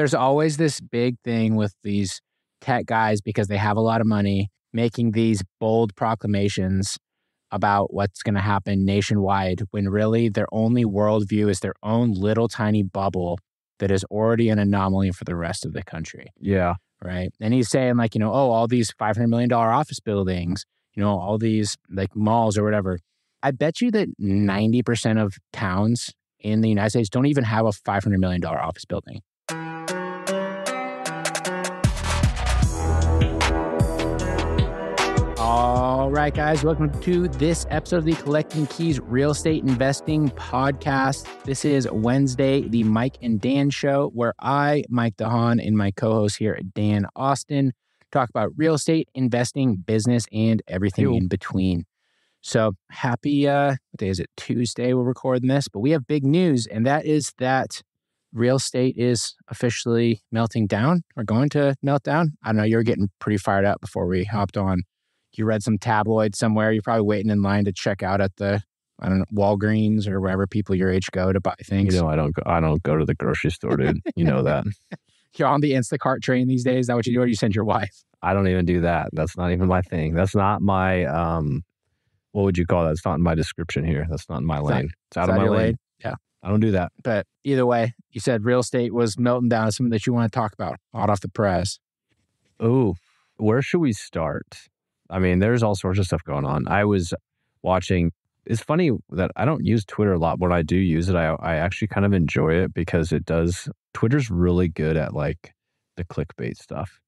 There's always this big thing with these tech guys because they have a lot of money making these bold proclamations about what's going to happen nationwide when really their only worldview is their own little tiny bubble that is already an anomaly for the rest of the country. Yeah. Right. And he's saying, like, you know, oh, all these $500 million office buildings, you know, all these like malls or whatever. I bet you that 90% of towns in the United States don't even have a $500 million office building. All right, guys, welcome to this episode of the Collecting Keys Real Estate Investing Podcast. This is Wednesday, the Mike and Dan show, where I, Mike DeHaan, and my co host here, Dan Austin, talk about real estate, investing, business, and everything Ew. in between. So happy, uh, what day is it? Tuesday, we're recording this, but we have big news, and that is that real estate is officially melting down or going to melt down. I don't know, you're getting pretty fired up before we hopped on. You read some tabloid somewhere. You're probably waiting in line to check out at the, I don't know, Walgreens or wherever people your age go to buy things. You know, I don't go, I don't go to the grocery store, dude. You know that. You're on the Instacart train these days. Is that what you do? Or you send your wife? I don't even do that. That's not even my thing. That's not my um what would you call that? It's not in my description here. That's not in my It's not- lane. it's out Is of my lane. lane? Yeah. I don't do that. But either way, you said real estate was melting down. It's Something that you want to talk about hot off the press. Oh, where should we start? I mean, there's all sorts of stuff going on. I was watching. It's funny that I don't use Twitter a lot. When I do use it, I I actually kind of enjoy it because it does. Twitter's really good at like the clickbait stuff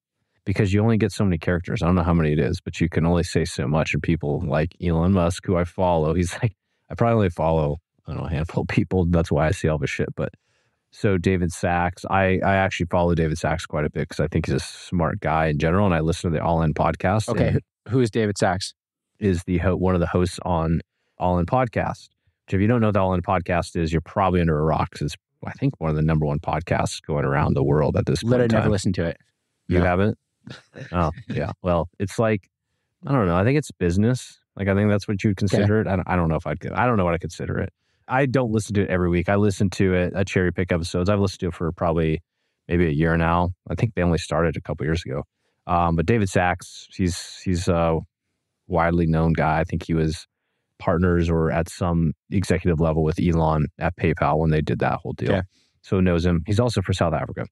because you only get so many characters. I don't know how many it is, but you can only say so much. And people like Elon Musk, who I follow, he's like, I probably only follow I don't know a handful of people. That's why I see all this shit. But so David Sacks, I I actually follow David Sacks quite a bit because I think he's a smart guy in general, and I listen to the All In podcast. Okay. Who is David Sacks? is the ho- one of the hosts on All In podcast. Which if you don't know what the All In podcast is, you're probably under a rock. 'cause it's I think one of the number one podcasts going around the world at this point. In time. never listened to it. You No. haven't? Oh, yeah. Well, it's like I don't know. I think it's business. Like I think that's what you'd consider it. I don't, I don't know if I'd. I don't know what I consider it. I don't listen to it every week. I listen to it at cherry pick episodes. I've listened to it for probably maybe a year now. I think they only started a couple years ago. Um, but David Sacks, he's he's a widely known guy. I think he was partners or at some executive level with Elon at PayPal when they did that whole deal. Okay. So knows him. He's also for South Africa.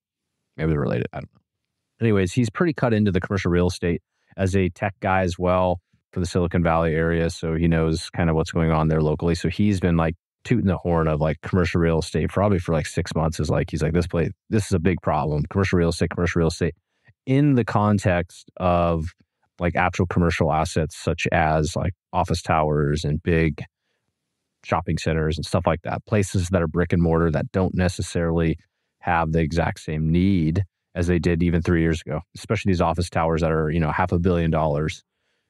Maybe they're related. I don't know. Anyways, he's pretty cut into the commercial real estate as a tech guy as well for the Silicon Valley area. So he knows kind of what's going on there locally. So he's been like tooting the horn of like commercial real estate probably for like six months is like, he's like, this place, this is a big problem. Commercial real estate, commercial real estate in the context of like actual commercial assets such as like office towers and big shopping centers and stuff like that. Places that are brick and mortar that don't necessarily have the exact same need as they did even three years ago, especially these office towers that are, you know, half a billion dollars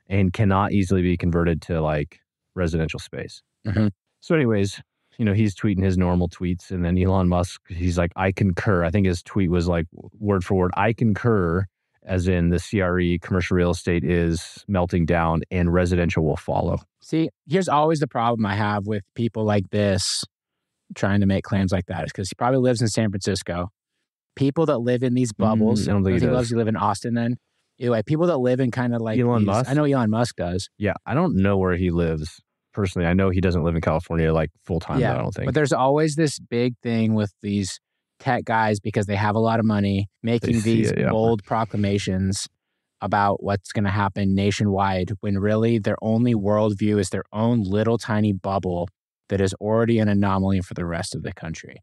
and cannot easily be converted to like residential space. Mhm. So, anyways, you know, he's tweeting his normal tweets. And then Elon Musk, he's like, I concur. I think his tweet was like word for word, I concur, as in the CRE commercial real estate is melting down and residential will follow. See, here's always the problem I have with people like this trying to make claims like that is because he probably lives in San Francisco. People that live in these bubbles, Mm, I don't think he he loves does. to live in Austin then. Anyway, people that live in kind of like Elon these- Musk? I know Elon Musk does, Yeah. I don't know where he lives personally. I know he doesn't live in California like full time, Yeah, I don't think. but there's always this big thing with these tech guys because they have a lot of money making these it, yeah. bold proclamations about what's going to happen nationwide when really their only worldview is their own little tiny bubble that is already an anomaly for the rest of the country.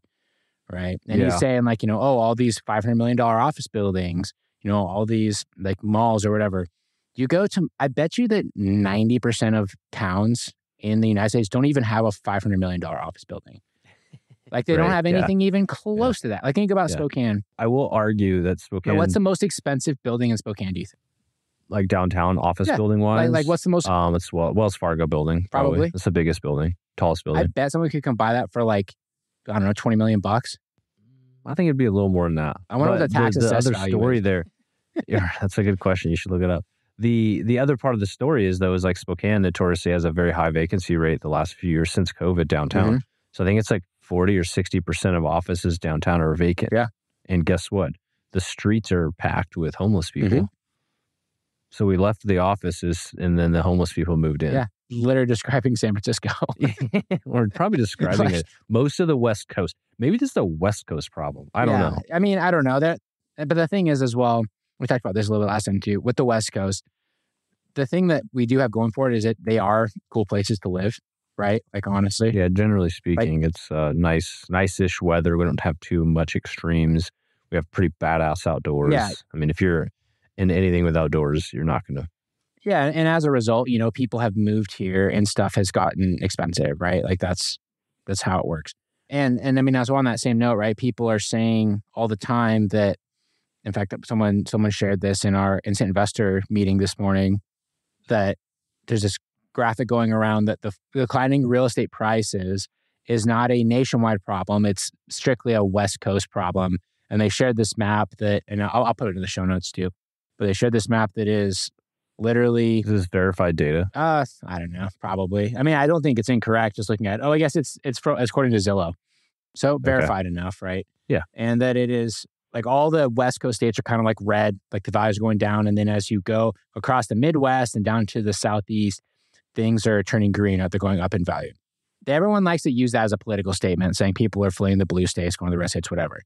Right. And he's Yeah. saying, like, you know, oh, all these $500 million office buildings, you know, all these like malls or whatever. You go to, I bet you that 90% of towns in the United States don't even have a $500 million office building. Like they don't Right, have yeah. anything even close to that. Like think about Yeah. Spokane. I will argue that Now, Spokane, what's the most expensive building in Spokane, do you think? like downtown office Yeah, building wise, Like, like what's the most? um, it's well, Wells Fargo building. Probably. Probably. It's the biggest building, tallest building. I bet someone could come buy that for like, I don't know, 20 million bucks. I, think it'd be a little more than that. I wonder what But the tax the, assessed other story is. there. yeah, that's a good question. You should look it up. The the other part of the story is though is like Spokane notoriously has a very high vacancy rate the last few years since COVID downtown. Mm-hmm. So I think it's like forty or sixty percent of offices downtown are vacant. Yeah. And guess what? The streets are packed with homeless people. Mhm. So we left the offices and then the homeless people moved in. Yeah. Literally describing San Francisco. We're probably describing Like- it. Most of the West Coast. Maybe this is a West Coast problem. I don't Yeah. know. I mean, I don't know that. But the thing is, as well, we talked about this a little bit last time too, with the West Coast. The thing that we do have going for it is that they are cool places to live, right? Like honestly, Yeah, generally speaking, it's uh, nice, nice-ish weather. We don't have too much extremes. We have pretty badass outdoors. Yeah. I mean, if you're in anything with outdoors, you're not going to. Yeah, and as a result, you know, people have moved here and stuff has gotten expensive, right? Like that's that's how it works. And and I mean, as well on that same note, right? People are saying all the time that, in fact, someone someone shared this in our instant investor meeting this morning, that there's this graphic going around that the declining real estate prices is not a nationwide problem; it's strictly a West Coast problem. And they shared this map that, and I'll, I'll put it in the show notes too. But they shared this map that is literally This is verified data. uh, I don't know. Probably. I mean, I don't think it's incorrect. Just looking at. Oh, I guess it's it's from according to Zillow, so verified enough, right? Yeah. And that it is like all the West Coast states are kind of like red, like the values are going down, and then as you go across the Midwest and down to the Southeast, things are turning green. They're going up in value. Everyone likes to use that as a political statement, saying people are fleeing the blue states, going to the red states, whatever.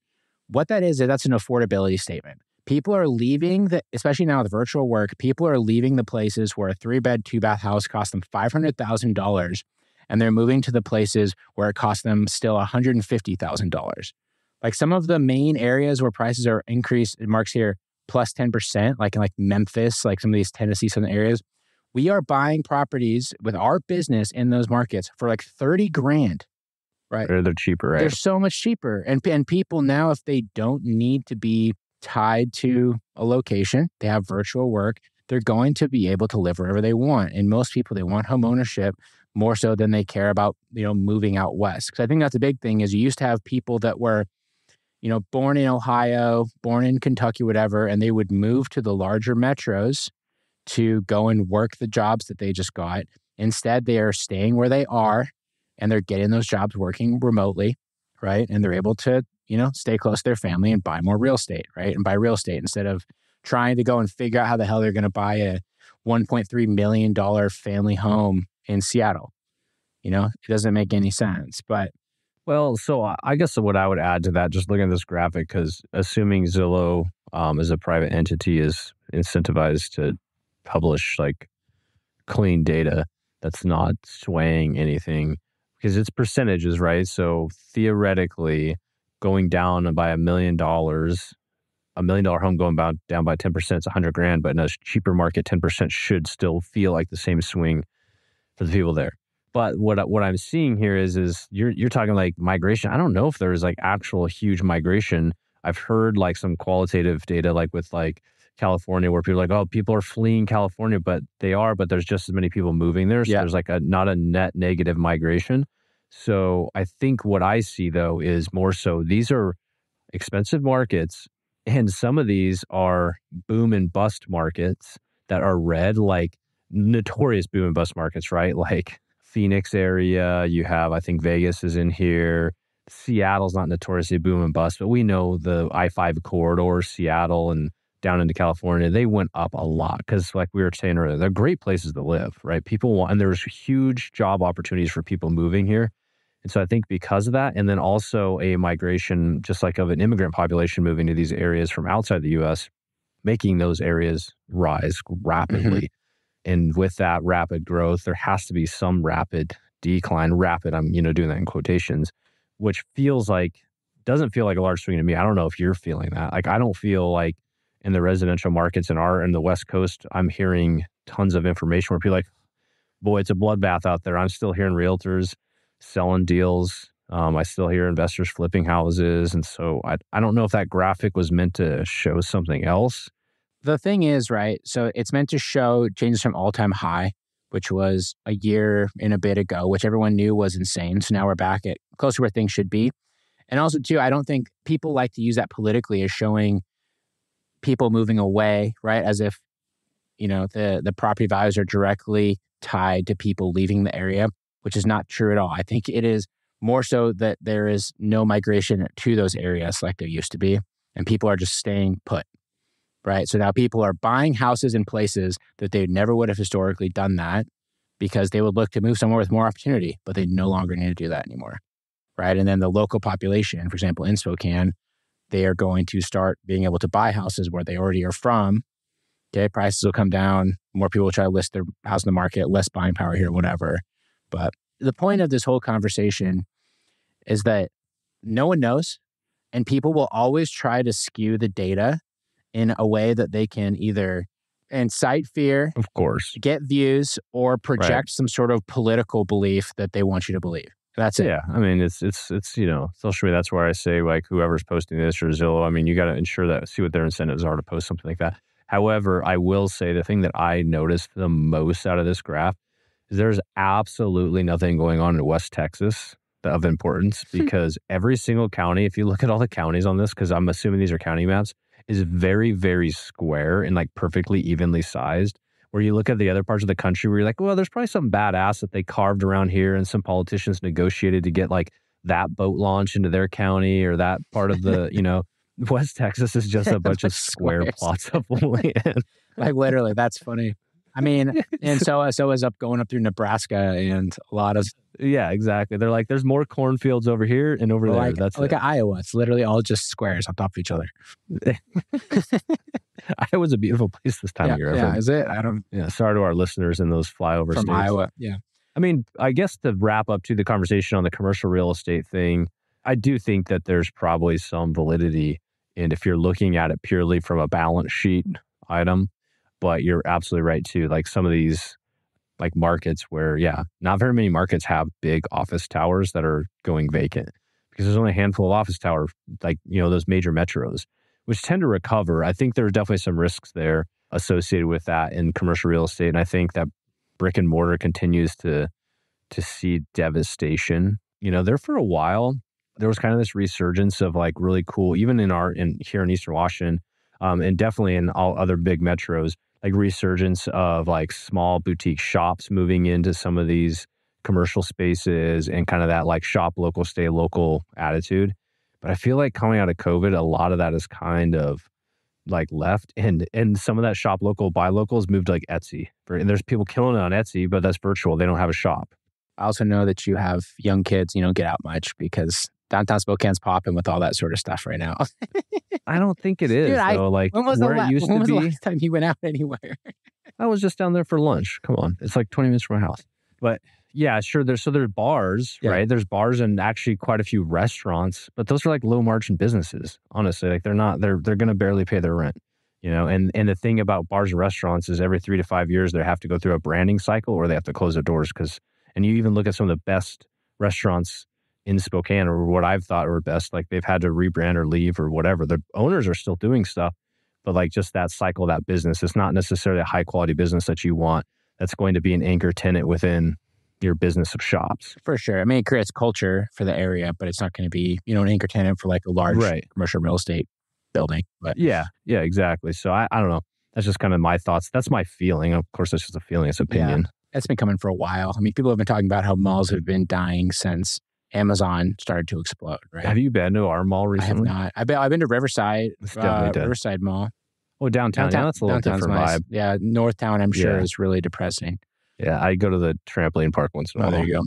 What that is, is that's an affordability statement. People are leaving the, especially now with virtual work, people are leaving the places where a three bed, two bath house costs them $500,000 and they're moving to the places where it costs them still $150,000. Like some of the main areas where prices are increased, marks here plus 10%, like in like Memphis, like some of these Tennessee southern areas. We are buying properties with our business in those markets for like 30 grand. Right. Or they're cheaper, right? They're so much cheaper. And, and people now, if they don't need to be tied to a location, they have virtual work, they're going to be able to live wherever they want. And most people, they want home ownership more so than they care about, you know, moving out west. Because I think that's a big thing is you used to have people that were, you know, born in Ohio, born in Kentucky, whatever, and they would move to the larger metros to go and work the jobs that they just got. Instead, they are staying where they are and they're getting those jobs working remotely, right? And they're able to, you know, stay close to their family and buy more real estate, right? And buy real estate instead of trying to go and figure out how the hell they're going to buy a $1.3 million family home in Seattle. You know, it doesn't make any sense. But Well, so I- I guess what I would add to that, just looking at this graphic, because assuming Zillow um, as a private entity is incentivized to publish like clean data that's not swaying anything, because it's percentages, right? So theoretically, going down by a million dollars, a million dollar home going down, down by 10%, it's a hundred grand, but in a cheaper market, 10% should still feel like the same swing for the people there. But what what I'm seeing here is is you're you're talking like migration. I don't know if there's like actual huge migration. I've heard like some qualitative data like with like California where people are like, oh, people are fleeing California, but they are, but there's just as many people moving there. So Yeah. there's like a not a net negative migration. So I think what I see though is more so these are expensive markets and some of these are boom and bust markets that are red, like notorious boom and bust markets, right? Like Phoenix area, you have, I think Vegas is in here. Seattle's not notoriously boom and bust, but we know the I 5 corridor, Seattle and down into California, they went up a lot because, like we were saying earlier, they're great places to live, right? People want, and there's huge job opportunities for people moving here. And so I think because of that, and then also a migration, just like of an immigrant population moving to these areas from outside the US, making those areas rise mm-hmm. rapidly. And with that rapid growth, there has to be some rapid decline. Rapid, I'm, you know, doing that in quotations, which feels like doesn't feel like a large swing to me. I don't know if you're feeling that. Like I don't feel like in the residential markets in our in the West Coast, I'm hearing tons of information where people like, boy, it's a bloodbath out there. I'm still hearing realtors selling deals. Um, I still hear investors flipping houses. And so I, I don't know if that graphic was meant to show something else. the thing is, right? So it's meant to show changes from all time high, which was a year and a bit ago, which everyone knew was insane. So now we're back at close to where things should be. And also, too, I don't think people like to use that politically as showing people moving away, right? As if, you know, the, the property values are directly tied to people leaving the area, which is not true at all. I think it is more so that there is no migration to those areas like there used to be. and people are just staying put. Right. So now people are buying houses in places that they never would have historically done that because they would look to move somewhere with more opportunity, but they no longer need to do that anymore. Right. And then the local population, for example, in Spokane, they are going to start being able to buy houses where they already are from. Okay. Prices will come down. More people will try to list their house in the market, less buying power here, whatever. But the point of this whole conversation is that no one knows, and people will always try to skew the data in a way that they can either incite fear, of course, get views, or project right. some sort of political belief that they want you to believe. That's it. Yeah, I mean, it's it's it's you know social media. That's where I say like whoever's posting this or Zillow. I mean, you got to ensure that see what their incentives are to post something like that. However, I will say the thing that I noticed the most out of this graph is there's absolutely nothing going on in West Texas of importance hmm. because every single county, if you look at all the counties on this, because I'm assuming these are county maps, is very very square and like perfectly evenly sized where you look at the other parts of the country where you're like, well, there's probably some badass that they carved around here and some politicians negotiated to get like that boat launch into their county or that part of the, you know, West Texas is just a bunch of square plots of land. like literally, that's funny. I mean, and so uh, so is up going up through Nebraska and a lot of yeah, exactly. They're like, there's more cornfields over here and over there. Like, That's like Iowa. It's literally all just squares on top of each other. Iowa's a beautiful place this time yeah, of year. Yeah, is it? I don't. Yeah, sorry to our listeners in those flyover from states. Iowa. Yeah. I mean, I guess to wrap up to the conversation on the commercial real estate thing, I do think that there's probably some validity. And if you're looking at it purely from a balance sheet item, but you're absolutely right too. Like some of these like markets where, yeah, not very many markets have big office towers that are going vacant because there's only a handful of office tower, like, you know, those major metros, which tend to recover. I think there are definitely some risks there associated with that in commercial real estate. And I think that brick and mortar continues to to see devastation. You know, there for a while, there was kind of this resurgence of like really cool, even in our in here in Eastern Washington, um, and definitely in all other big metros, like resurgence of like small boutique shops moving into some of these commercial spaces and kind of that like shop local, stay local attitude. But I feel like coming out of COVID, a lot of that is kind of like left and and some of that shop local buy locals moved to like Etsy. And there's people killing it on Etsy, but that's virtual. They don't have a shop. I also know that you have young kids, you don't get out much because downtown Spokane's popping with all that sort of stuff right now. I don't think it is. Dude, I, though. Like when was where the it used when to was be. The last time you went out anywhere? I was just down there for lunch. Come on, it's like twenty minutes from my house. But yeah, sure. There's so there's bars, yeah. right? There's bars and actually quite a few restaurants, but those are like low margin businesses. Honestly, like they're not. They're they're going to barely pay their rent. You know, and and the thing about bars and restaurants is every three to five years they have to go through a branding cycle or they have to close their doors because. And you even look at some of the best restaurants in Spokane or what I've thought were best, like they've had to rebrand or leave or whatever. The owners are still doing stuff, but like just that cycle, that business, it's not necessarily a high quality business that you want that's going to be an anchor tenant within your business of shops. For sure. I mean, it creates culture for the area, but it's not going to be, you know, an anchor tenant for like a large right. commercial real estate building. But yeah, yeah, exactly. So I, I don't know. That's just kind of my thoughts. That's my feeling. Of course, that's just a feeling. It's opinion. Yeah. It's been coming for a while. I mean, people have been talking about how malls have been dying since Amazon started to explode. Right? Have you been to our mall recently? I have not. I've been. I've been to Riverside, uh, Riverside Mall. Oh, downtown. downtown yeah, that's a little different nice. vibe. Yeah, Northtown. I'm sure yeah. is really depressing. Yeah, I go to the trampoline park once in a while. Oh, there you go.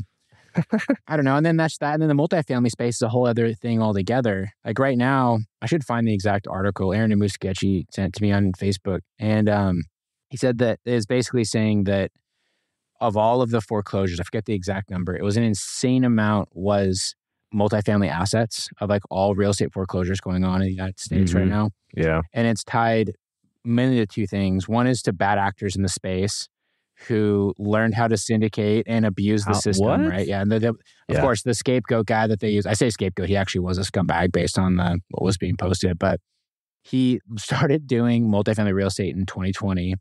I don't know. And then that's that. And then the multifamily space is a whole other thing altogether. Like right now, I should find the exact article. Aaron Amusketchy sent to me on Facebook. And um, he said that is basically saying that of all of the foreclosures, I forget the exact number, it was an insane amount was multifamily assets of like all real estate foreclosures going on in the United States mm-hmm. right now. Yeah. And it's tied mainly to two things. One is to bad actors in the space who learned how to syndicate and abuse the how, system, what? right? Yeah. And the, the, of yeah. course, the scapegoat guy that they use, I say scapegoat, he actually was a scumbag based on the, what was being posted, but he started doing multifamily real estate in 2020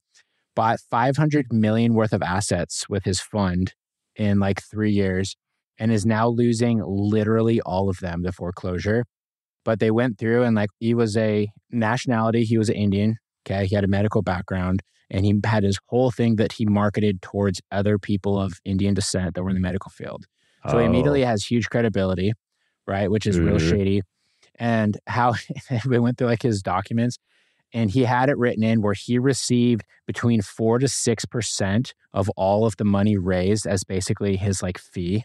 bought 500 million worth of assets with his fund in like three years and is now losing literally all of them to foreclosure. But they went through and like he was a nationality, he was an Indian. Okay. He had a medical background and he had his whole thing that he marketed towards other people of Indian descent that were in the medical field. So oh. he immediately has huge credibility, right? Which is mm-hmm. real shady. and how we went through like his documents and he had it written in where he received between 4 to 6% of all of the money raised as basically his like fee.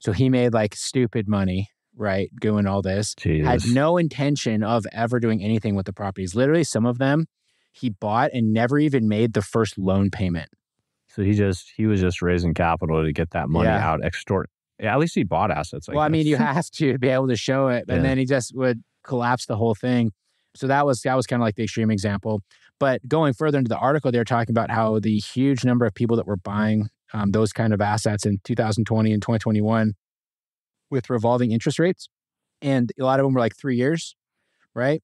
So he made like stupid money, right? Doing all this. Jesus. Had no intention of ever doing anything with the properties. Literally some of them he bought and never even made the first loan payment. So he just he was just raising capital to get that money Yeah. out, extort. Yeah, at least he bought assets. well, I mean, you have to be able to show it, and Yeah. then he just would collapse the whole thing. So that was that was kind of like the extreme example. But going further into the article, they're talking about how the huge number of people that were buying um, those kind of assets in 2020 and 2021 with revolving interest rates, and a lot of them were like three years, right?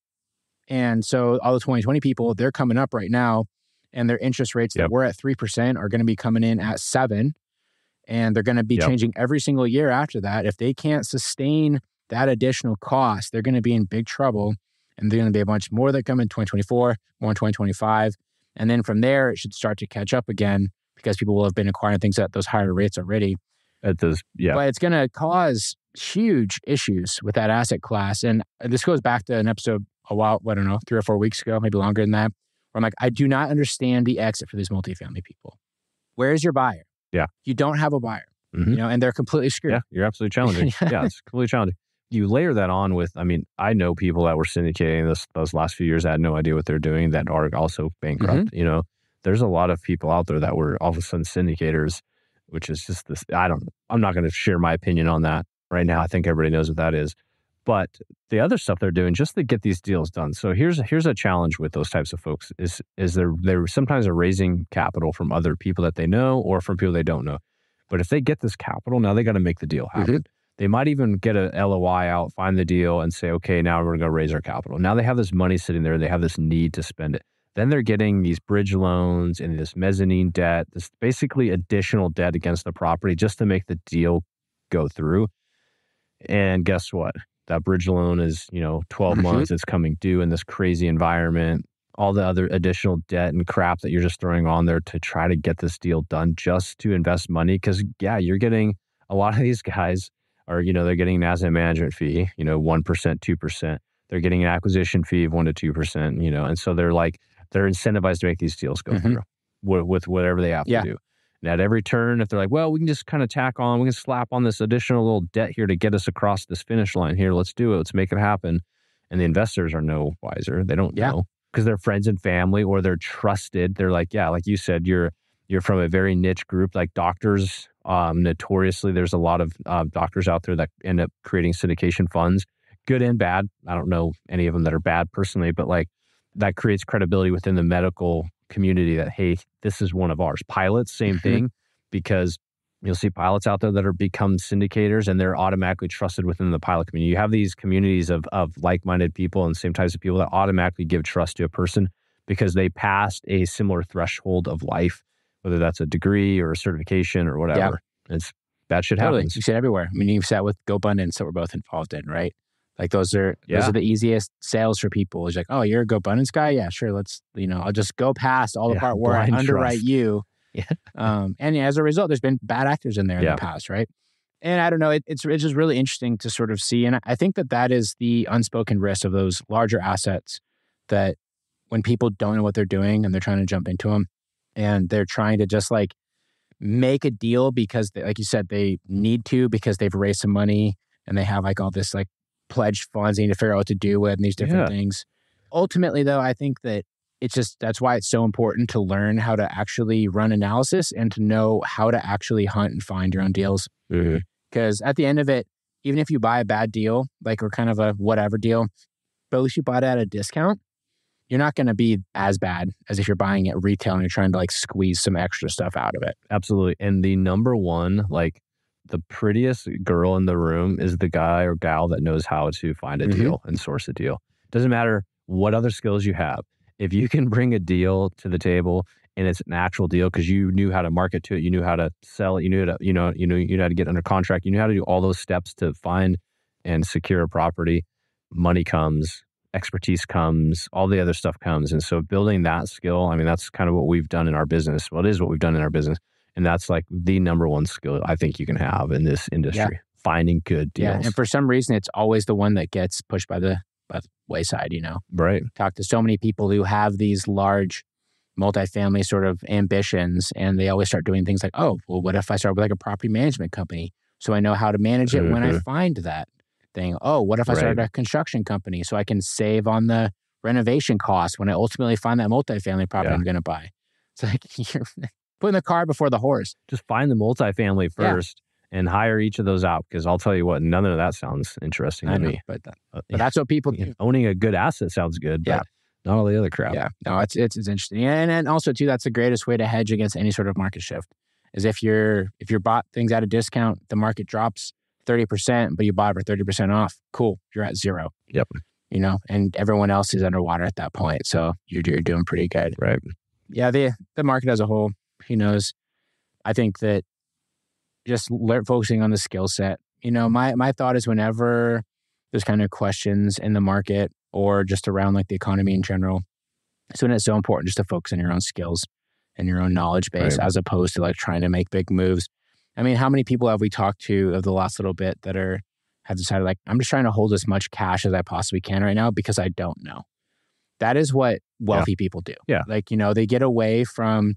And so all the 2020 people, they're coming up right now, and their interest rates Yep. that were at three percent are going to be coming in at seven, and they're going to be Yep. changing every single year after that. If they can't sustain that additional cost, they're going to be in big trouble, and they're going to be a bunch more that come in 2024, more in 2025, and then from there it should start to catch up again because people will have been acquiring things at those higher rates already at this. Yeah, but it's going to cause huge issues with that asset class. And this goes back to an episode a while, I don't know, three or four weeks ago, maybe longer than that, where I'm like, I do not understand the exit for these multifamily people. Where is your buyer? Yeah. You don't have a buyer, Mhm. you know, and they're completely screwed. yeah, you're absolutely challenging. Yeah, it's completely challenging. You layer that on with, I mean, I know people that were syndicating this those last few years. I had no idea what they're doing. That are also bankrupt. Mm-hmm. You know, there's a lot of people out there that were all of a sudden syndicators, which is just this. I don't. I'm not going to share my opinion on that right now. I think everybody knows what that is. But the other stuff they're doing just to get these deals done. So here's here's a challenge with those types of folks is is they're they're sometimes are raising capital from other people that they know or from people they don't know. But if they get this capital, now they got to make the deal happen. They might even get a LOI out, find the deal, and say, okay, now we're going to raise our capital. Now they have this money sitting there. They have this need to spend it. Then they're getting these bridge loans and this mezzanine debt, this basically additional debt against the property just to make the deal go through. And guess what? That bridge loan is, you know, 12 Mhm. months. It's coming due in this crazy environment. All the other additional debt and crap that you're just throwing on there to try to get this deal done just to invest money. Cause yeah, you're getting a lot of these guys are, you know, they're getting an asset management fee, you know, 1%, 2%. They're getting an acquisition fee of 1% to 2%, you know, and so they're like, they're incentivized to make these deals go Mhm. through with, with whatever they have Yeah. to do. And at every turn, if they're like, well, we can just kind of tack on, we can slap on this additional little debt here to get us across this finish line here. Let's do it. Let's make it happen. And the investors are no wiser. They don't Yeah. know because they're friends and family or they're trusted. They're like, yeah, like you said, you're you're from a very niche group like doctors. Um, notoriously, there's a lot of uh, doctors out there that end up creating syndication funds, good and bad. I don't know any of them that are bad personally, but like that creates credibility within the medical community that hey, this is one of ours. Pilots, same Mhm. thing, because you'll see pilots out there that are become syndicators and they're automatically trusted within the pilot community. You have these communities of of like-minded people and same types of people that automatically give trust to a person because they passed a similar threshold of life, whether that's a degree or a certification or whatever. It's that shit Totally. happens. You see it everywhere. I mean, you've sat with GoBundance that we're both involved in, right? Like those are those are the easiest sales for people. It's like, oh, you're a GoBundance guy, yeah, sure. Let's you know, I'll just go past all the Yeah, part where I underwrite trust. you. Yeah. um, and as a result, there's been bad actors in there in Yeah. the past, right? And I don't know, it, it's it's just really interesting to sort of see, and I think that that is the unspoken risk of those larger assets that when people don't know what they're doing and they're trying to jump into them, and they're trying to just like make a deal because, they, like you said, they need to because they've raised some money and they have like all this like pledged funds they need to figure out what to do with and these different Yeah. things. Ultimately, though, I think that it's just that's why it's so important to learn how to actually run analysis and to know how to actually hunt and find your own deals. Mm-hmm. Because at the end of it, even if you buy a bad deal, like or kind of a whatever deal, but at least you bought it at a discount, you're not going to be as bad as if you're buying it retail and you're trying to like squeeze some extra stuff out of it. Absolutely. And the number one, like the prettiest girl in the room is the guy or gal that knows how to find a Mhm. deal and source a deal. Doesn't matter what other skills you have. If you can bring a deal to the table and it's an actual deal because you knew how to market to it, you knew how to sell it, you knew how to, you know, you know, you knew how to get under contract, you knew how to do all those steps to find and secure a property, money comes, expertise comes, all the other stuff comes. And so building that skill, I mean, that's kind of what we've done in our business. Well, it is what we've done in our business. And that's like the number one skill I think you can have in this industry. finding good deals. Yeah, and for some reason, it's always the one that gets pushed by the by the wayside. You know, right. talk to so many people who have these large multifamily sort of ambitions, and they always start doing things like, oh, well, what if I start with like a property management company, so I know how to manage it when I Mhm. find that thing. Oh, what if I started a construction company, so I can save on the renovation costs when I ultimately find that multifamily property Yeah. I'm going to buy. It's like you're putting the car before the horse. Just find the multifamily Yeah. first and hire each of those out because I'll tell you what, none of that sounds interesting I to know, me. but, that, Uh, but that's what people do. owning a good asset sounds good, but Yeah. not all the other crap. Yeah, no, it's, it's it's interesting, and and also too, that's the greatest way to hedge against any sort of market shift. Is if you're if you're bought things at a discount, the market drops thirty percent, but you buy for thirty percent off. Cool, you're at zero. Yep. You know, and everyone else is underwater at that point, so you're you're doing pretty good. Right. Yeah, the the market as a whole, who knows? I think that just lear- focusing on the skill set. You know, my my thought is whenever there's kind of questions in the market or just around like the economy in general, so when it's so important just to focus on your own skills and your own knowledge base Right. as opposed to like trying to make big moves. I mean, how many people have we talked to of the last little bit that are have decided like I'm just trying to hold as much cash as I possibly can right now because I don't know. That is what wealthy people do. Yeah. Like, you know, they get away from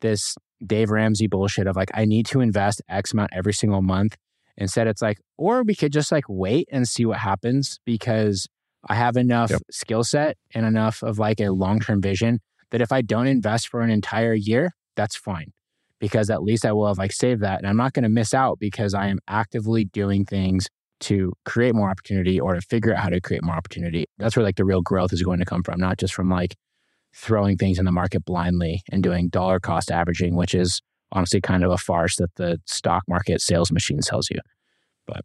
this Dave Ramsey bullshit of like, I need to invest X amount every single month. Instead, it's like, or we could just like wait and see what happens because I have enough Yep. skill set and enough of like a long term vision that if I don't invest for an entire year, that's fine because at least I will have like saved that. And I'm not going to miss out because I am actively doing things to create more opportunity or to figure out how to create more opportunity. That's where like the real growth is going to come from, not just from like throwing things in the market blindly and doing dollar cost averaging, which is honestly kind of a farce that the stock market sales machine sells you. But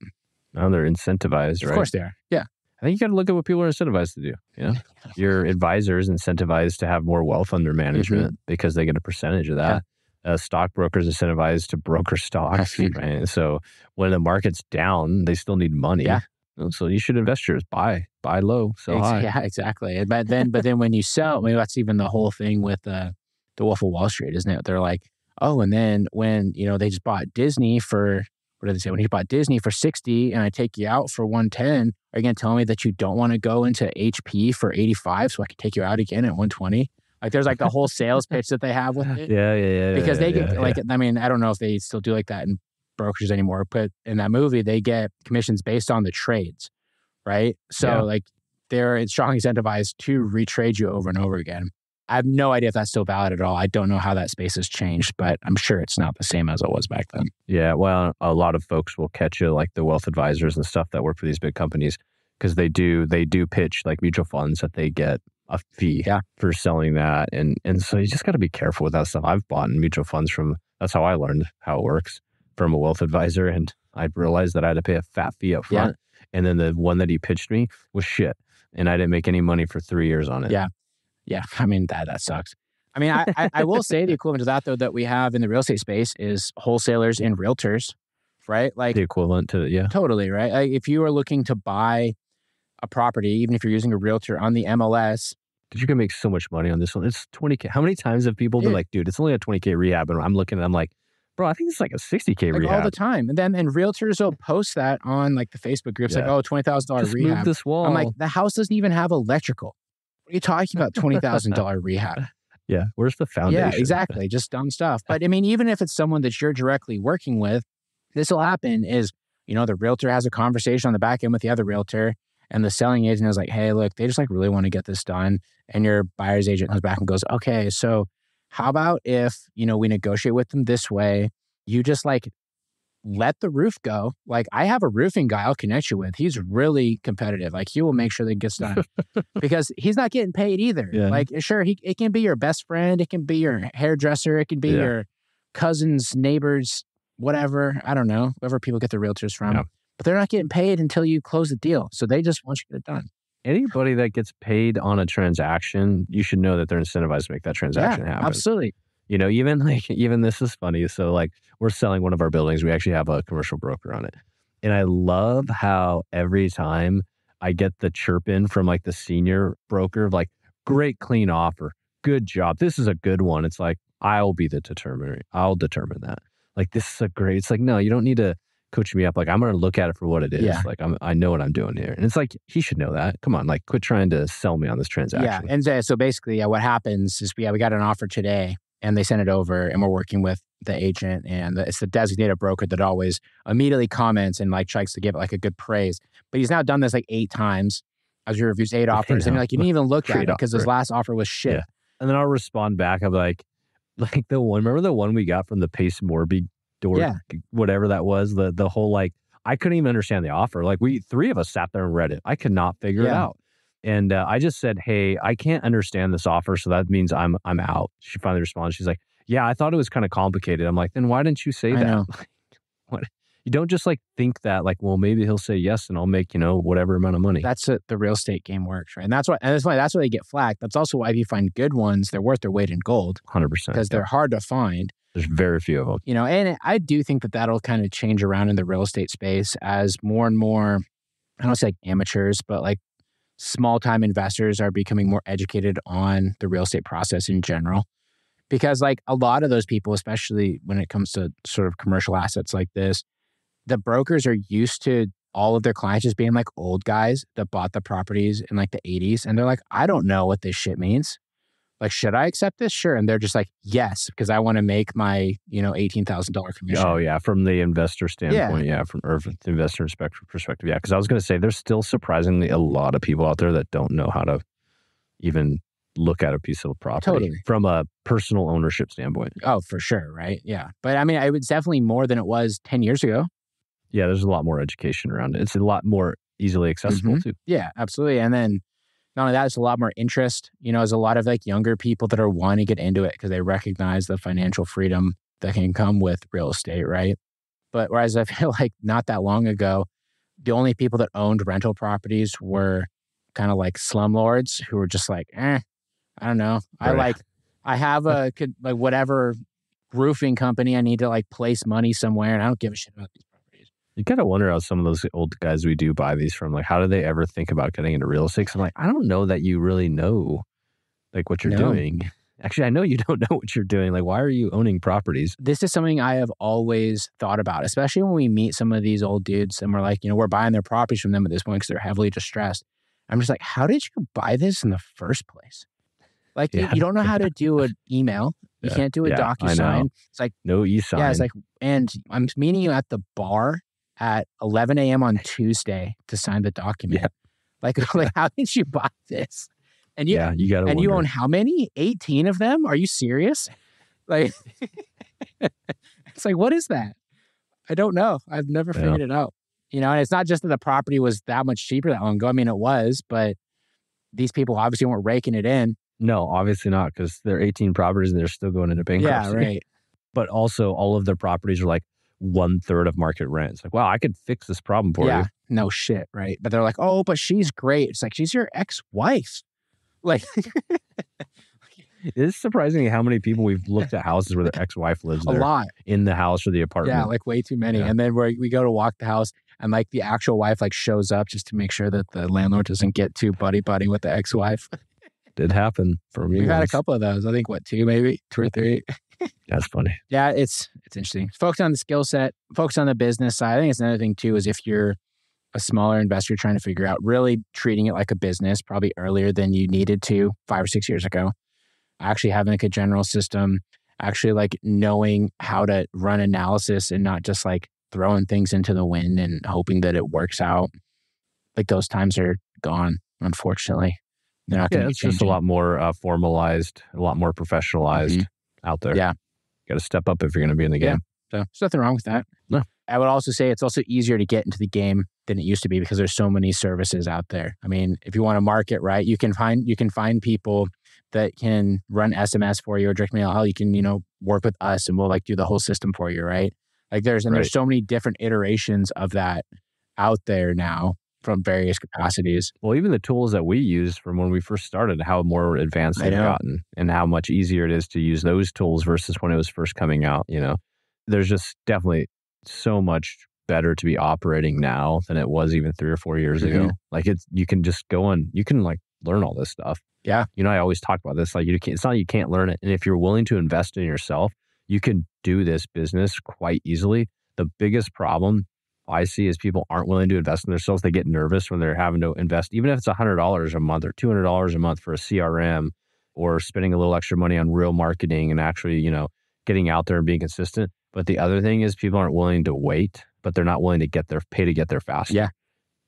Now they're incentivized, right? of course they are. Yeah. I think you got to look at what people are incentivized to do. You know, your advisor is incentivized to have more wealth under management mm-hmm. because they get a percentage of that. Uh, stockbrokers incentivized to broker stocks, right? So when the market's down, they still need money. Yeah. So you should invest yours buy, buy low, sell high. Yeah, exactly. But then, but then when you sell, maybe that's even the whole thing with uh, the Wolf of Wall Street, isn't it? They're like, oh, and then when you know they just bought Disney for what did they say? When he bought Disney for sixty, and I take you out for one ten, are you going to tell me that you don't want to go into HP for eighty five, so I can take you out again at one twenty? Like, there's like the whole sales pitch that they have with it Yeah, yeah, yeah. because yeah, they get yeah, like I mean I don't know if they still do like that in brokers anymore, but in that movie they get commissions based on the trades, right? So Yeah. like they're strongly incentivized to retrade you over and over again. I have no idea if that's still valid at all. I don't know how that space has changed, but I'm sure it's not the same as it was back then. Yeah, well, a lot of folks will catch you, like the wealth advisors and stuff that work for these big companies, because they do they do pitch like mutual funds that they get a fee Yeah. for selling that, and and so you just got to be careful with that stuff. I've bought in mutual funds from that's how I learned how it works from a wealth advisor, and I realized that I had to pay a fat fee up Yeah. front, and then the one that he pitched me was shit, and I didn't make any money for three years on it. Yeah. Yeah, I mean that that sucks. I mean, I, I, I will say the equivalent of that though that we have in the real estate space is wholesalers and realtors, right? Like the equivalent to yeah, Totally, right? Like if you are looking to buy a property, even if you're using a realtor on the MLS, Dude, you can make so much money on this one. It's 20K. How many times have people been like, dude, it's only a 20K rehab? And I'm looking and I'm like, bro, I think it's like a 60K like rehab. all the time. And then and realtors will post that on like the Facebook groups, like, Yeah. oh, twenty thousand dollar Just move this wall. I'm like, the house doesn't even have electrical. What are you talking about? Twenty thousand dollar rehab. yeah, where's the foundation? Yeah, exactly. Just dumb stuff. But I mean, even if it's someone that you're directly working with, this will happen is, you know, the realtor has a conversation on the back end with the other realtor and the selling agent is like, hey, look, they just like really want to get this done. And your buyer's agent comes back and goes, okay, so how about if, you know, we negotiate with them this way? You just like let the roof go. Like I have a roofing guy I'll connect you with. He's really competitive. Like he will make sure that it gets done because he's not getting paid either. Yeah. Like sure, he it can be your best friend, it can be your hairdresser, it can be Yeah. your cousins, neighbors, whatever. I don't know, whoever people get their realtors from. Yeah. But they're not getting paid until you close the deal. So they just want you to get it done. Anybody that gets paid on a transaction, you should know that they're incentivized to make that transaction yeah, happen. absolutely. You know, even like, even this is funny. So, like, we're selling one of our buildings. We actually have a commercial broker on it. And I love how every time I get the chirp in from like the senior broker, like, great clean offer, good job. This is a good one. It's like, I'll be the determiner. I'll determine that. Like, this is a great, it's like, no, you don't need to coaching me up. Like I'm going to look at it for what it is. Yeah. Like I'm, I know what I'm doing here, and it's like he should know that. Come on, like quit trying to sell me on this transaction. Yeah, and so, basically, yeah, what happens is we yeah, we got an offer today, and they sent it over, and we're working with the agent, and the, it's the designated broker that always immediately comments and like tries to give it like a good praise. But he's now done this like eight times as he reviews eight offers, and like you didn't even look at it because his last offer was shit. Yeah. and then I'll respond back. I'm like, like the one. Remember the one we got from the Pace Morby door, Yeah. whatever that was. The the whole like I couldn't even understand the offer. Like we three of us sat there and read it. I could not figure it out. And uh, I just said, "Hey, I can't understand this offer, so that means I'm I'm out." She finally responded. She's like, "Yeah, I thought it was kind of complicated." I'm like, "Then why didn't you say I that?" what? You don't just like think that like, well, maybe he'll say yes, and I'll make you know whatever amount of money. That's it. The real estate game works, right? And that's why. And that's why. That's why they get flagged. That's also why if you find good ones, they're worth their weight in gold Hundred percent. because they're hard to find. There's very few of them. you know and i do think that that'll kind of change around in the real estate space as more and more i don't say like amateurs but like small time investors are becoming more educated on the real estate process in general because like a lot of those people especially when it comes to sort of commercial assets like this the brokers are used to all of their clients just being like old guys that bought the properties in like the 80s and they're like i don't know what this shit means like should i accept this sure and they're just like yes because i want to make my you know $18000 commission Oh yeah, from the investor standpoint, yeah, from or from the investor perspective, perspective, yeah. Because I was going to say, there's still surprisingly a lot of people out there that don't know how to even look at a piece of property Totally. from a personal ownership standpoint. oh for sure right yeah but i mean it was definitely more than it was 10 years ago Yeah, there's a lot more education around it. It's a lot more easily accessible mm-hmm. too. yeah absolutely and then not only that it's a lot more interest you know there's a lot of like younger people that are wanting to get into it because they recognize the financial freedom that can come with real estate right but whereas i feel like not that long ago the only people that owned rental properties were kind of like slumlords who were just like eh i don't know i Right. like i have a could like whatever roofing company i need to like place money somewhere and i don't give a shit about these You gotta wonder how some of those old guys we do buy these from, like, how do they ever think about getting into real estate? 'Cause I'm like, I don't know that you really know, like, what you're No. doing. Actually, I know you don't know what you're doing. Like, why are you owning properties? this is something I have always thought about, especially when we meet some of these old dudes and we're like, you know, we're buying their properties from them at this point because they're heavily distressed. I'm just like, how did you buy this in the first place? Like, you- Yeah. you, don't know how to do an email. You Yeah. can't do a Yeah, I DocuSign. It's like, No e-sign. yeah, it's like, and I'm meeting you at the bar at 11 a.m. on Tuesday to sign the document. Yeah. Like, like, how did you buy this? And you, yeah, you got and you own how many? 18 of them? Are you serious? Like, it's like, what is that? I don't know. I've never Yeah. figured it out. You know, and it's not just that the property was that much cheaper that long ago. I mean, it was, but these people obviously weren't raking it in. No, obviously not, because they're 18 properties and they're still going into bankruptcy. Yeah, right. But also, all of their properties are like one third of market rent. It's like, wow, I could fix this problem for yeah, you. no shit, right? But they're like, oh, but she's great. It's like she's your ex-wife. Like, It is surprising how many people we've looked at houses where their ex-wife lives a lot. in the house or the apartment. Yeah, like way too many. Yeah. And then we we go to walk the house, and like the actual wife like shows up just to make sure that the landlord doesn't get too buddy buddy with the ex-wife. Did happen for me. We've had a couple of those. I think what two, maybe two or three. That's funny. Yeah, it's it's interesting. Focus on the skill set. Focus on the business side. I think it's another thing too. Is if you're a smaller investor trying to figure out really treating it like a business, probably earlier than you needed to five or six years ago. Actually having like a general system. Actually like knowing how to run analysis and not just like throwing things into the wind and hoping that it works out. Like those times are gone. Unfortunately, they're not Yeah, it's just a lot more uh, formalized, a lot more professionalized out there. Yeah. Got to step up if you're going to be in the Yeah. game. So there's nothing wrong with that. No. I would also say it's also easier to get into the game than it used to be because there's so many services out there. I mean, if you want to market right, you can find you can find people that can run SMS for you or direct mail. Hell, you can, you know, work with us and we'll like do the whole system for you, right? Like there's and Right. there's so many different iterations of that out there now from various capacities. Well, even the tools that we used from when we first started, how more advanced they've gotten and how much easier it is to use those tools versus when it was first coming out. You know, there's just definitely so much better to be operating now than it was even three or four years ago. Mhm. Like it's, you can just go and you can like learn all this stuff. Yeah. You know, I always talk about this. Like you can't, it's not you can't learn it. And if you're willing to invest in yourself, you can do this business quite easily. The biggest problem I see is people aren't willing to invest in themselves. They get nervous when they're having to invest, even if it's $100 a month or $200 a month for a CRM or spending a little extra money on real marketing and actually, you know, getting out there and being consistent. But the other thing is people aren't willing to wait, but they're not willing to get their pay to get there fast. Yeah.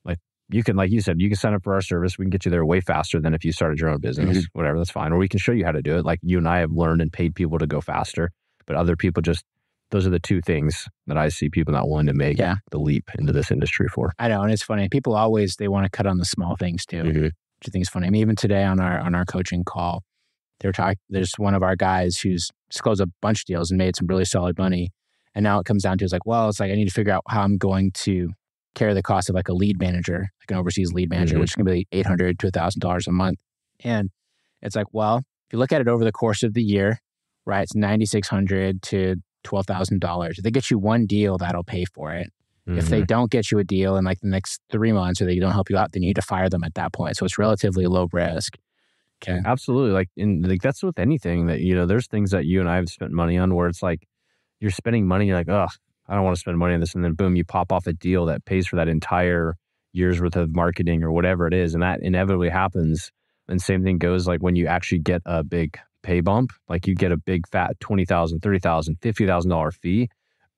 Like you can, like you said, you can sign up for our service. We can get you there way faster than if you started your own business, Mhm. whatever, that's fine. Or we can show you how to do it. Like you and I have learned and paid people to go faster, but other people just, those are the two things that I see people not willing to make Yeah. the leap into this industry for. I know, and it's funny. People always they want to cut on the small things too, which I think is funny. I mean, even today on our on our coaching call, they were talking. There's one of our guys who's closed a bunch of deals and made some really solid money, and now it comes down to it's like, well, it's like I need to figure out how I'm going to carry the cost of like a lead manager, like an overseas lead manager, Mhm. which is going to be eight hundred to thousand dollars a month, and it's like, well, if you look at it over the course of the year, right, it's ninety six hundred to twelve thousand dollars. If they get you one deal, that'll pay for it. If they Mhm. don't get you a deal in like the next three months or they don't help you out, then you need to fire them at that point. So it's relatively low risk. Okay. Absolutely. Like in like that's with anything that, you know, there's things that you and I have spent money on where it's like you're spending money, you're like, oh, I don't want to spend money on this. And then boom, you pop off a deal that pays for that entire year's worth of marketing or whatever it is. And that inevitably happens. And same thing goes like when you actually get a big pay bump, like you get a big fat $20,000, $30,000, $50,000 fee.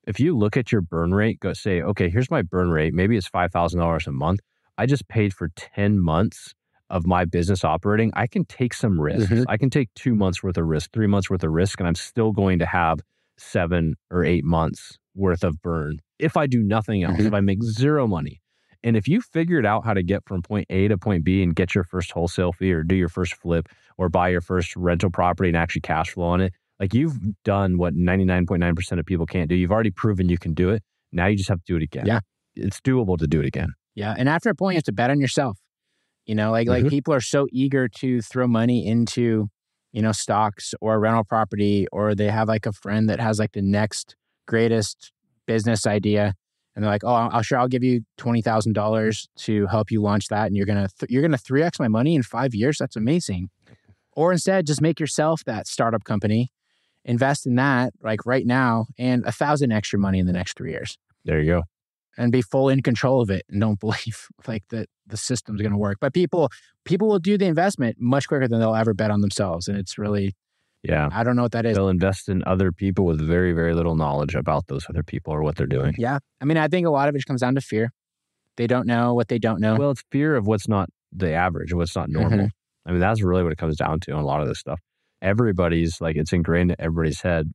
If you look at your burn rate, go say, okay, here's my burn rate. Maybe it's $5,000 a month. I just paid for 10 months of my business operating. I can take some risks. Mhm. I can take two months worth of risk, three months worth of risk, and I'm still going to have seven or eight months worth of burn if I do nothing else, Mhm. if I make zero money. And if you figured out how to get from point A to point B and get your first wholesale fee or do your first flip or buy your first rental property and actually cash flow on it, like you've done what 99.9% of people can't do. You've already proven you can do it. Now you just have to do it again. Yeah. It's doable to do it again. Yeah. And after a point, you have to bet on yourself. You know, like like Mhm. people are so eager to throw money into, you know, stocks or rental property, or they have like a friend that has like the next greatest business idea. And they're like, "Oh, I'll sure I'll give you twenty thousand dollars to help you launch that, and you're gonna th- you're gonna three x my money in five years. That's amazing." Or instead, just make yourself that startup company, invest in that like right now, and a thousand extra money in the next three years There you go. and be full in control of it and don't believe like that the system's going to work but people people will do the investment much quicker than they'll ever bet on themselves and it's really Yeah. i don't know what that is They'll invest in other people with very, very little knowledge about those other people or what they're doing. yeah i mean i think a lot of it just comes down to fear they don't know what they don't know Well, it's fear of what's not the average, what's not normal. I mean, that's really what it comes down to on a lot of this stuff. Everybody's like, it's ingrained in everybody's head.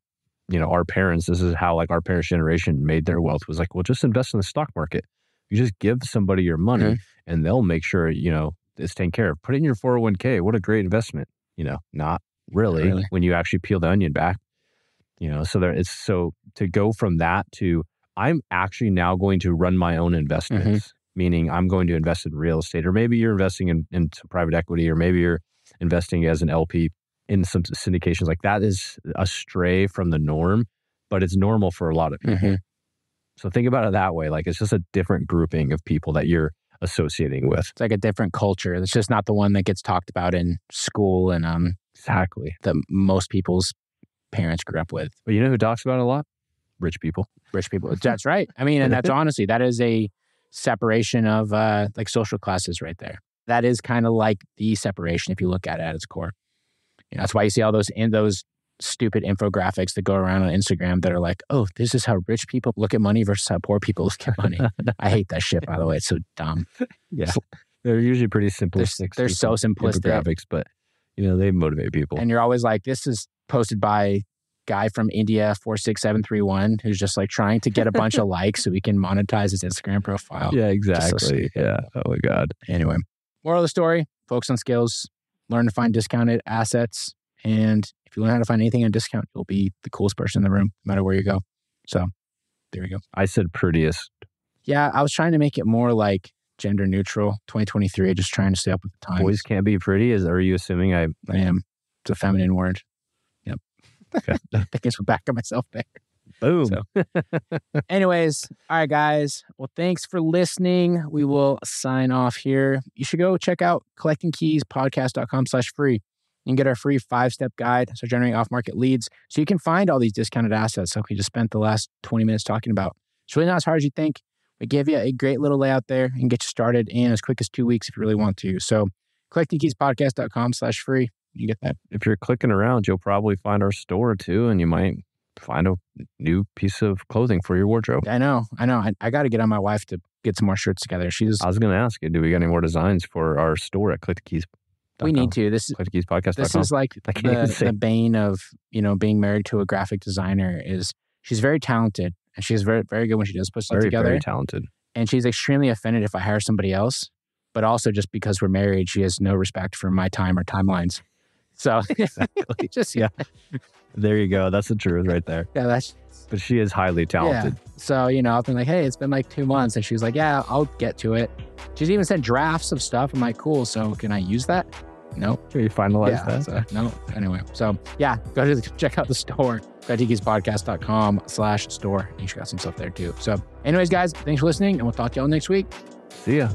You know, our parents, this is how like our parents' generation made their wealth was like, well, just invest in the stock market. You just give somebody your money Mhm. and they'll make sure, you know, it's taken care of. Put it in your 401k. What a great investment. You know, not really, Really. when you actually peel the onion back. You know, so there it's so to go from that to I'm actually now going to run my own investments, meaning I'm going to invest in real estate, or maybe you're investing in, in some private equity, or maybe you're investing as an LP in some syndications. Like that is a stray from the norm, but it's normal for a lot of people. Mhm. So think about it that way. Like it's just a different grouping of people that you're associating with. it's like a different culture it's just not the one that gets talked about in school and um Exactly. that most people's parents grew up with But you know who talks about it a lot? Rich people. rich people that's right i mean and that's honestly that is a separation of uh like social classes right there that is kind of like the separation if you look at it at its core you know, that's why you see all those in those stupid infographics that go around on instagram that are like oh this is how rich people look at money versus how poor people look at money i hate that shit by the way it's so dumb Yeah. They're usually pretty simplistic. they're so simplistic Infographics, but you know, they motivate people. and you're always like this is posted by guy from india 46731 who's just like trying to get a bunch of likes so he can monetize his instagram profile yeah, exactly. stupid. yeah. Oh my God. Anyway, moral of the story focus on skills, learn to find discounted assets. And if you learn how to find anything on discount, you'll be the coolest person in the room, no matter where you go. So there we go. I said prettiest. Yeah, I was trying to make it more like gender neutral 2023, just trying to stay up with the times. Boys can't be pretty. Is are you assuming I I am. It's a feminine word. Yep. Okay. I guess we're back on myself there. boom? So- Anyways, all right, guys. Well, thanks for listening. We will sign off here. You should go check out collectingkeyspodcast.com slash free. and get our free five-step guide to generating off-market leads so you can find all these discounted assets like we just spent the last 20 minutes talking about. It's really not as hard as you think. We give you a great little layout there and get you started in as quick as two weeks if you really want to. So collectingkeyspodcast.com slash free. You get that. If you're clicking around, you'll probably find our store too, and you might find a new piece of clothing for your wardrobe. I know, I know. I, I got to get on my wife to get some more shirts together. She's. I was going to ask you, do we got any more designs for our store at Collecting Keys? We need to. This is Collecting Keys podcast. this is like the, the bane of you know being married to a graphic designer. Is she's very talented and she's very very good when she does put stuff very, together. very talented. and she's extremely offended if I hire somebody else. But also just because we're married, she has no respect for my time or timelines. So Exactly. just Yeah. There you go. That's the truth right there. yeah, that's But she is highly talented. Yeah. So, you know, I've been like, hey, it's been like two months. And she's like, yeah, I'll get to it. She's even sent drafts of stuff. I'm like, cool. So can I use that? No. Can you finalize yeah. that? So, no. Anyway. So yeah, go to the, check out the store. CollectingKeysPodcast.com slash store. You should got some stuff there too. So anyways, guys, thanks for listening and we'll talk to y'all next week. See ya.